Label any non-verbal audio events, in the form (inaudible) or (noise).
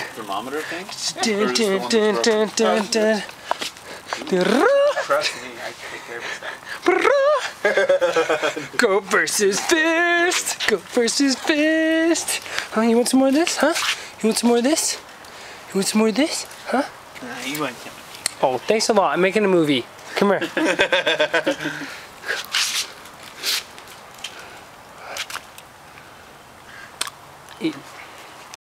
thermometer thing? Dun, dun, dun, dun, dun, dun. Trust me, I take care of this. (laughs) Go versus fist! Go versus fist! Huh, you want some more of this, huh? You want some more of this? You want some more of this, huh? Nah, you want some. Oh, thanks a lot. I'm making a movie. Come here. (laughs) Eat.